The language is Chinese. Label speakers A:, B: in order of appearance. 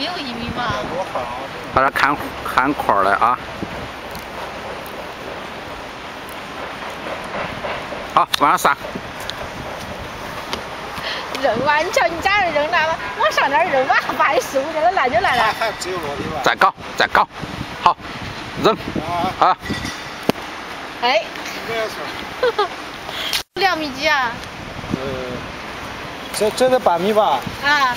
A: 没有一米吧？
B: 把它砍砍块儿来啊！好，往上撒。
A: 扔吧，你瞧你家人扔那了？往上点儿扔吧，把你师傅扔了，烂就烂了。
B: 再搞，再搞，好，扔啊！
A: 哎，两米几啊？
C: 呃，这这得半米吧？
A: 啊，